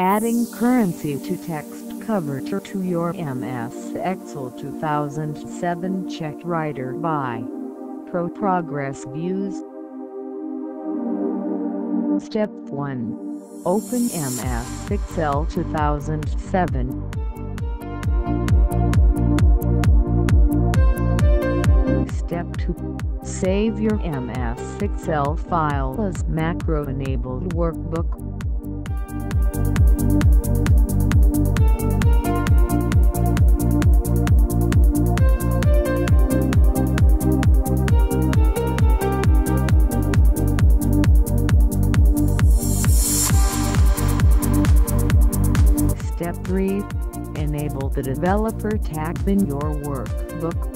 Adding currency to text cover to your MS Excel 2007 check writer by Pro Progress Views. Step 1. Open MS Excel 2007. Step 2. Save your MS Excel file as macro-enabled workbook. Step 3. Enable the Developer tab in your workbook.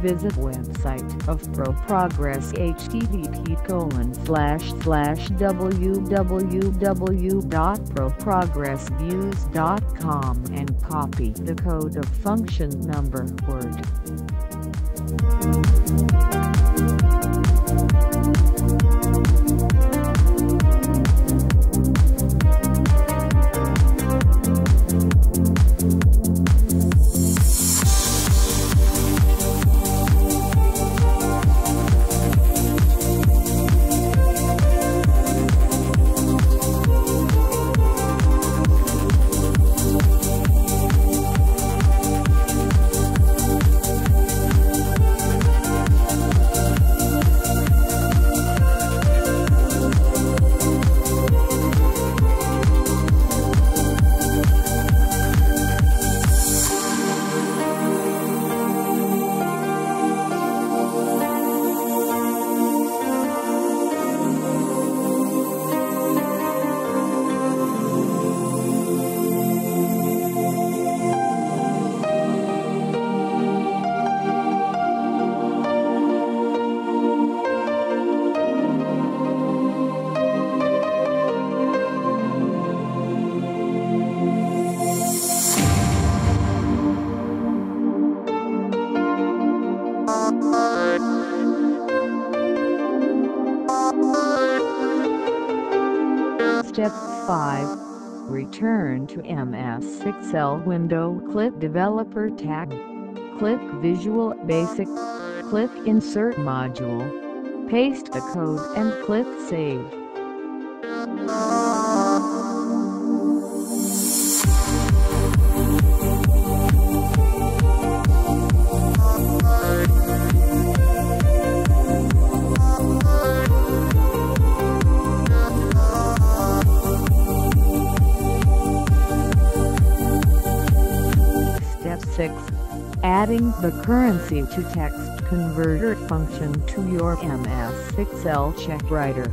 Visit website of ProProgress http colon slash slash www.progressviews.com and copy the code of function number word. 5. Return to MS Excel window click Developer tab. Click Visual Basic. Click Insert Module. Paste the code and click Save. 6. Adding the currency to text converter function to your MS Excel check writer.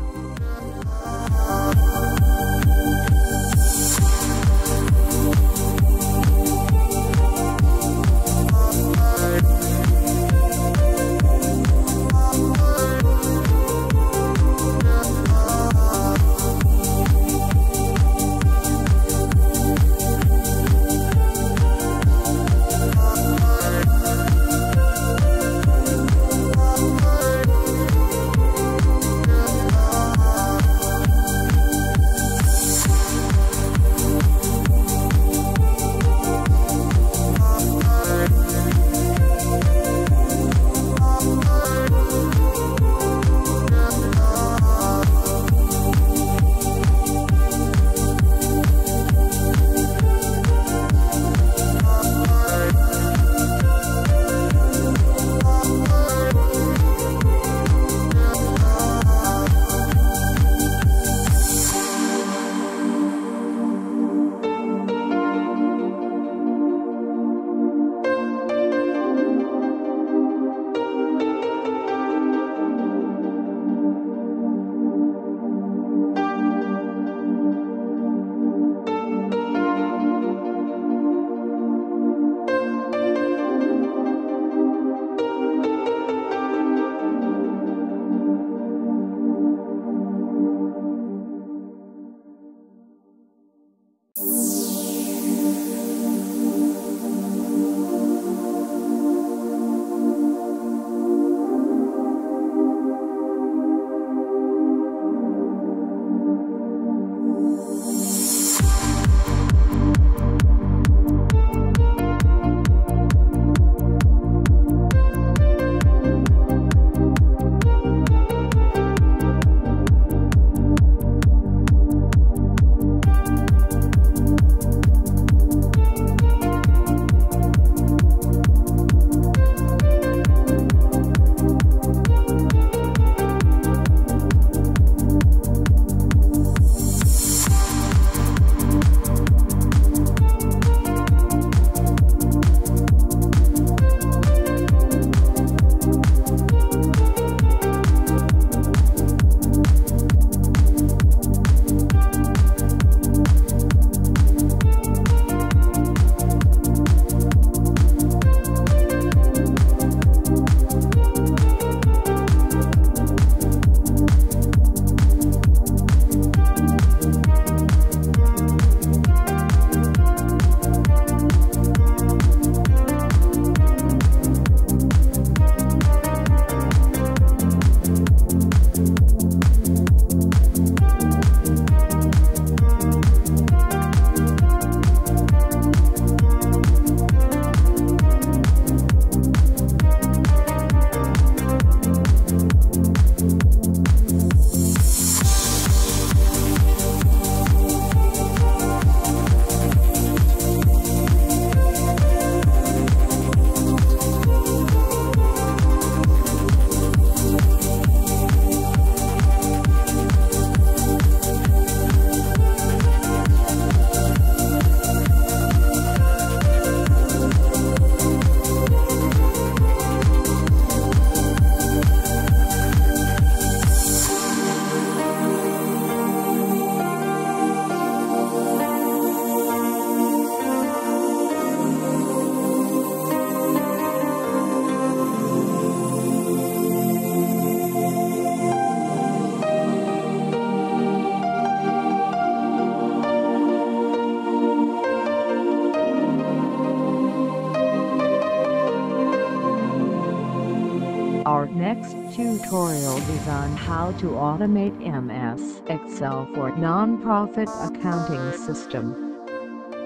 Next tutorial is on how to automate MS Excel for nonprofit accounting system.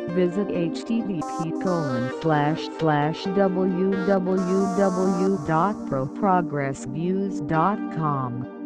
Visit http www.proprogressviews.com.